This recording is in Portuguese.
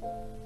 Música